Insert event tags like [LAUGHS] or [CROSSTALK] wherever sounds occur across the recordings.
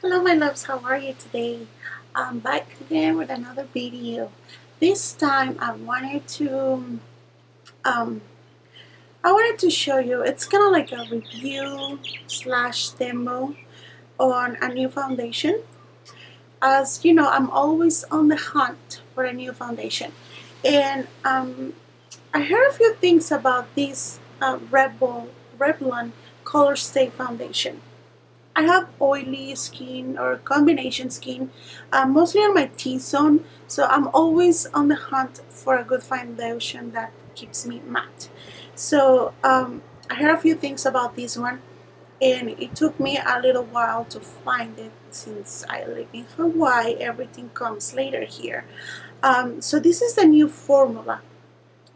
Hello my loves, how are you today? I'm back again with another video. This time I wanted to um I wanted to show you it's kind of like a review slash demo on a new foundation. As you know, I'm always on the hunt for a new foundation. And um I heard a few things about this uh, Rebel Revlon Color Stay Foundation. I have oily skin or combination skin, uh, mostly on my T-zone, so I'm always on the hunt for a good foundation that keeps me matte. So um, I heard a few things about this one, and it took me a little while to find it since I live in Hawaii. Everything comes later here. Um, so this is the new formula.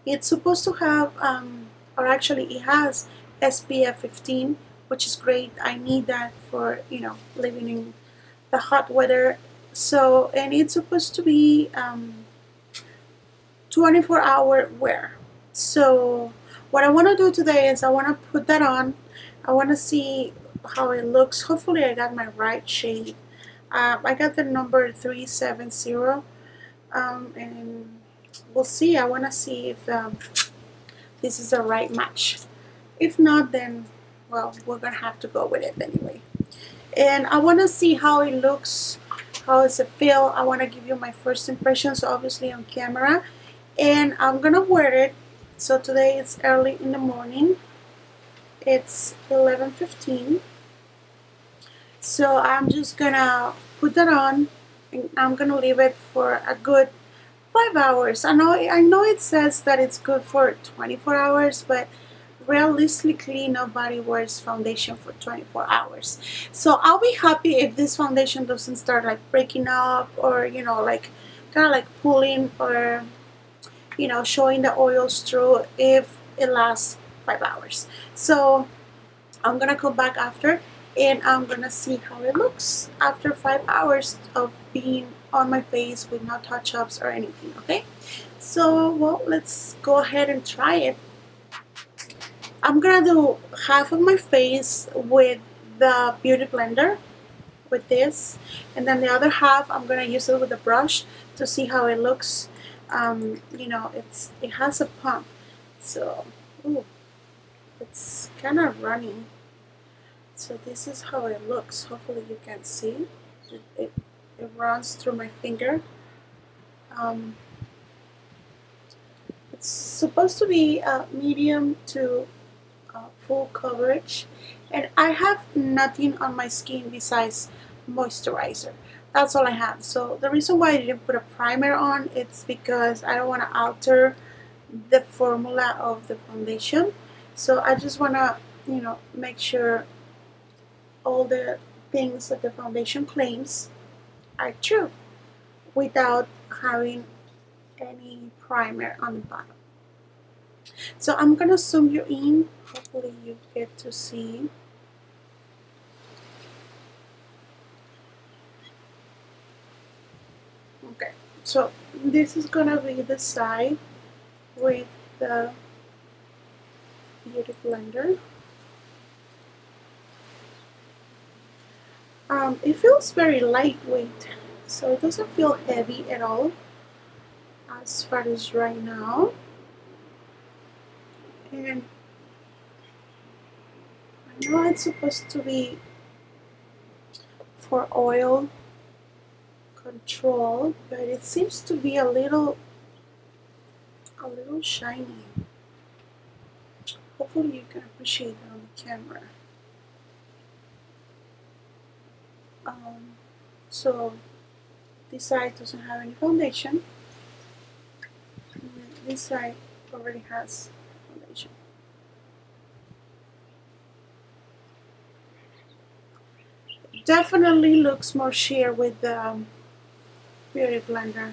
It's supposed to have, um, or actually it has SPF 15 which is great. I need that for, you know, living in the hot weather. So, and it's supposed to be um, 24 hour wear. So, what I want to do today is I want to put that on. I want to see how it looks. Hopefully, I got my right shade. Uh, I got the number 370. Um, and we'll see. I want to see if um, this is the right match. If not, then well, we're gonna have to go with it anyway. And I want to see how it looks, how does it feel. I want to give you my first impressions, obviously on camera. And I'm gonna wear it. So today it's early in the morning. It's 11:15. So I'm just gonna put that on, and I'm gonna leave it for a good five hours. I know I know it says that it's good for 24 hours, but realistically nobody wears foundation for 24 hours. So I'll be happy if this foundation doesn't start like breaking up or you know like kind of like pulling or you know showing the oils through if it lasts five hours. So I'm gonna come back after and I'm gonna see how it looks after five hours of being on my face with no touch-ups or anything okay? So well let's go ahead and try it I'm gonna do half of my face with the beauty blender with this. And then the other half I'm gonna use it with a brush to see how it looks. Um, you know it's it has a pump. So ooh, it's kind of running so this is how it looks. Hopefully you can see. It, it, it runs through my finger. Um, it's supposed to be a medium to uh, full coverage and I have nothing on my skin besides moisturizer. That's all I have. So the reason why I didn't put a primer on it's because I don't want to alter the formula of the foundation. So I just want to you know make sure all the things that the foundation claims are true without having any primer on the bottom so I'm gonna zoom you in. Hopefully you get to see. Okay. So this is gonna be the side with the beauty blender. Um, it feels very lightweight so it doesn't feel heavy at all as far as right now and I know it's supposed to be for oil control, but it seems to be a little a little shiny. Hopefully you can appreciate it on the camera. Um, so this side doesn't have any foundation. This side already has definitely looks more sheer with the um, beauty blender.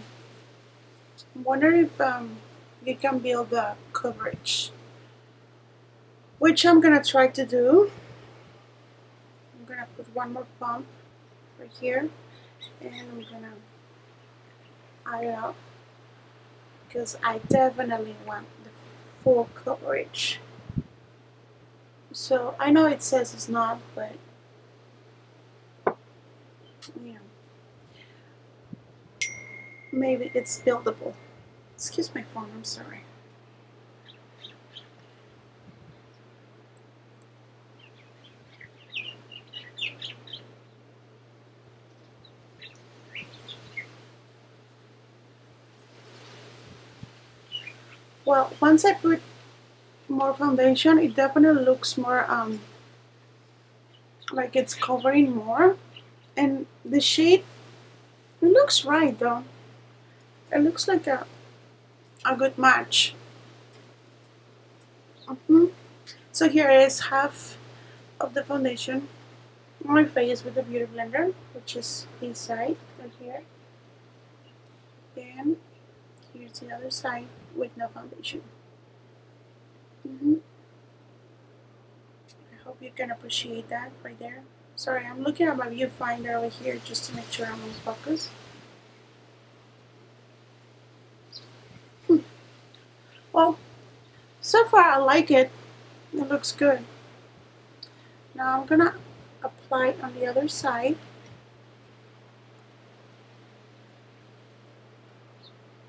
I wonder if um, you can build the coverage, which I'm gonna try to do. I'm gonna put one more pump right here, and I'm gonna add it up because I definitely want the full coverage. So I know it says it's not, but know, maybe it's buildable. Excuse my phone, I'm sorry. Well, once I put more foundation, it definitely looks more um, like it's covering more. And the shade, it looks right though. It looks like a, a good match. Mm -hmm. So here is half of the foundation on my face with the Beauty Blender, which is inside right here. And here's the other side with no foundation. Mm -hmm. I hope you can appreciate that right there. Sorry, I'm looking at my viewfinder over here just to make sure I'm in focus. Hmm. Well, so far I like it. It looks good. Now I'm gonna apply it on the other side.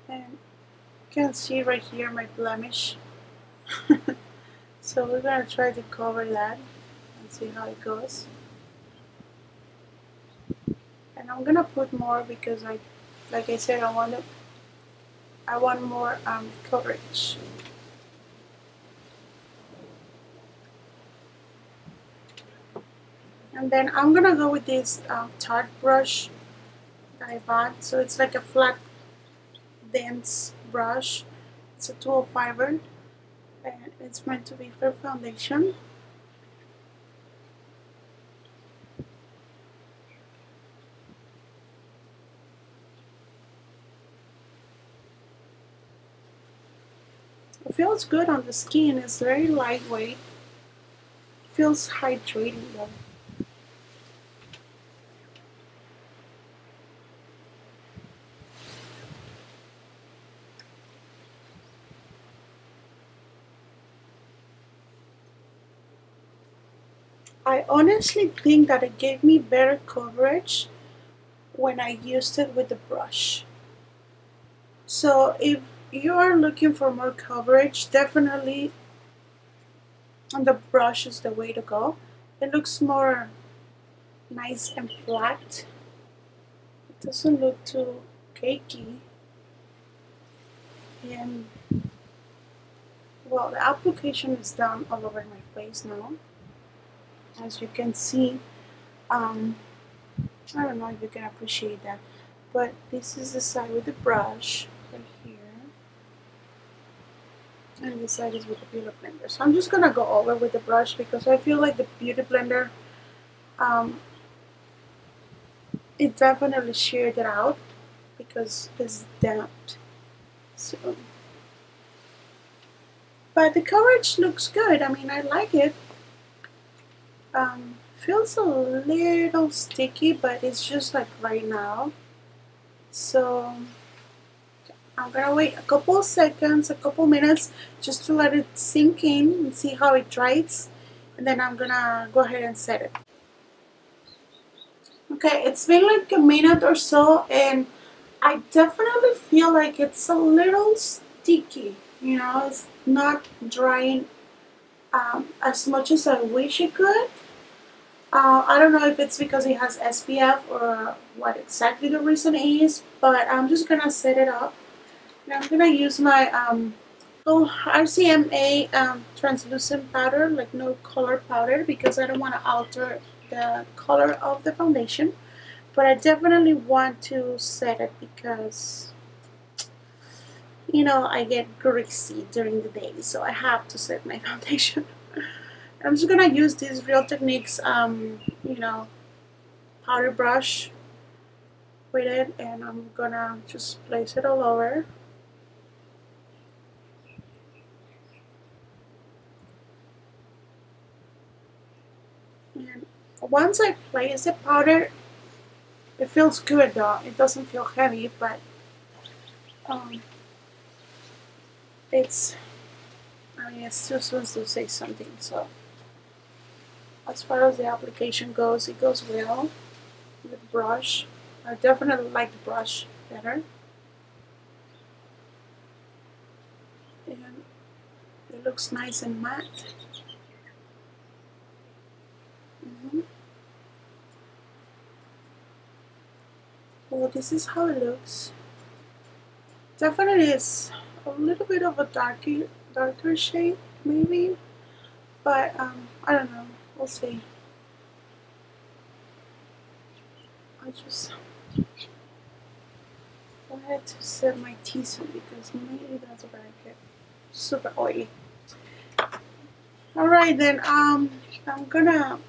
And you can see right here my blemish. [LAUGHS] so we're gonna try to cover that and see how it goes. I'm gonna put more because I, like I said, I want it. I want more um, coverage. And then I'm gonna go with this uh, Tarte brush that I bought. So it's like a flat, dense brush. It's a tool fiber and it's meant to be for foundation. Feels good on the skin, it's very lightweight. Feels hydrating though. I honestly think that it gave me better coverage when I used it with the brush. So if you are looking for more coverage, definitely on the brush is the way to go. It looks more nice and flat. It doesn't look too cakey. And well, the application is done all over my face now as you can see um, I don't know if you can appreciate that but this is the side with the brush right here and the side is with the beauty blender. So I'm just gonna go over with the brush because I feel like the beauty blender um, it definitely sheared it out because it's damp. So but the coverage looks good. I mean I like it. Um, feels a little sticky, but it's just like right now. So I'm gonna wait a couple seconds, a couple minutes, just to let it sink in and see how it dries. And then I'm gonna go ahead and set it. Okay, it's been like a minute or so and I definitely feel like it's a little sticky. You know, it's not drying um, as much as I wish it could. Uh, I don't know if it's because it has SPF or what exactly the reason is, but I'm just gonna set it up. I'm gonna use my um, oh, RCMA um, translucent powder, like no color powder, because I don't want to alter the color of the foundation. But I definitely want to set it because, you know, I get greasy during the day, so I have to set my [LAUGHS] foundation. I'm just gonna use this Real Techniques, um, you know, powder brush with it, and I'm gonna just place it all over. And once I place the powder, it feels good though. It doesn't feel heavy, but um, it's, I mean, it's too soon to say something, so as far as the application goes, it goes well. with brush. I definitely like the brush better. And it looks nice and matte. Well, this is how it looks. Definitely is a little bit of a darker, darker shade, maybe. But, um, I don't know. We'll see. I just wanted to set my T-suit because maybe that's where I get super oily. Alright then, um, I'm gonna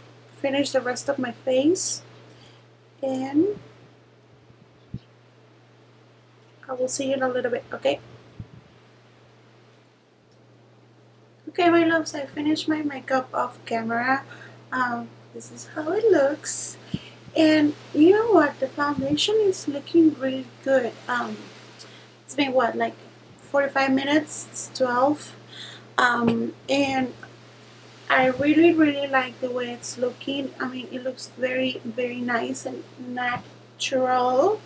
finish the rest of my face and I will see you in a little bit, okay? Okay, my loves, I finished my makeup off camera. Um, this is how it looks. And you know what? The foundation is looking really good. Um, it's been what, like 45 minutes? It's 12. Um, and I really, really like the way it's looking. I mean, it looks very, very nice and natural.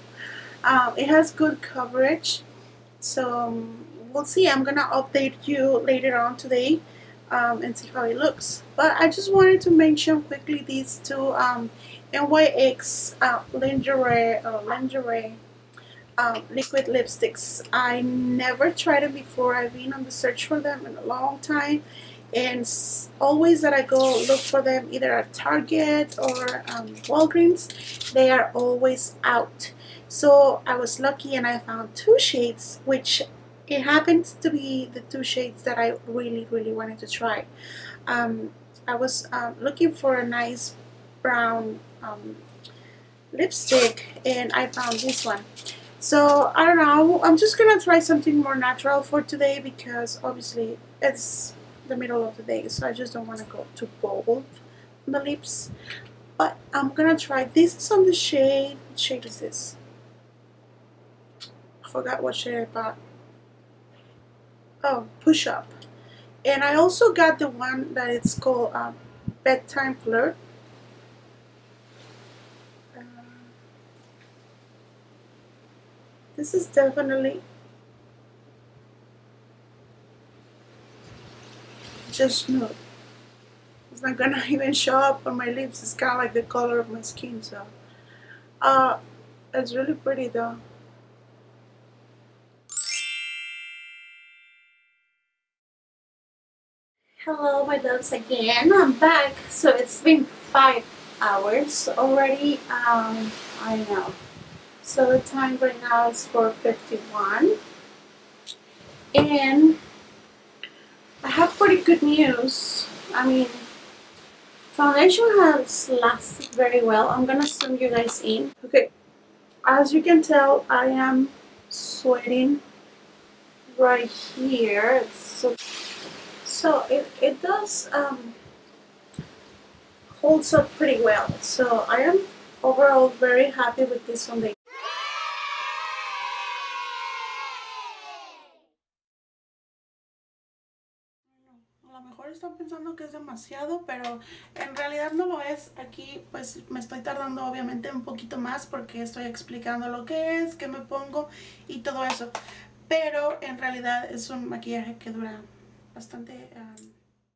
Um, it has good coverage. So um, we'll see. I'm to update you later on today um, and see how it looks. But I just wanted to mention quickly these two um, NYX uh, lingerie, uh, lingerie um, liquid lipsticks. I never tried them before. I've been on the search for them in a long time. And always that I go look for them either at Target or um, Walgreens, they are always out. So I was lucky and I found two shades which it happens to be the two shades that I really really wanted to try. Um, I was uh, looking for a nice brown um, lipstick and I found this one. So I don't know, I'm just gonna try something more natural for today because obviously it's the middle of the day so I just don't want to go too bold on the lips. But I'm gonna try, this is on the shade, what shade is this? Forgot what shade I bought. Oh, Push Up. And I also got the one that it's called um, Bedtime Flirt. This is definitely just nude. It's not gonna [LAUGHS] even show up on my lips. It's kind of like the color of my skin, so uh, it's really pretty though. Loves again. I'm back. So it's been five hours already. Um, I know. So the time right now is 4.51. And I have pretty good news. I mean, foundation has lasted very well. I'm to zoom you guys in. Okay, as you can tell, I am sweating right here. it's So, so it, it does um, holds up pretty well. So I am overall very happy with this foundation. a lo mejor están pensando que es demasiado, pero en realidad no lo es. Aquí pues me estoy tardando obviamente un poquito más porque estoy explicando lo que es, qué me pongo y todo eso. Pero en realidad es un maquillaje que dura bastante... Um,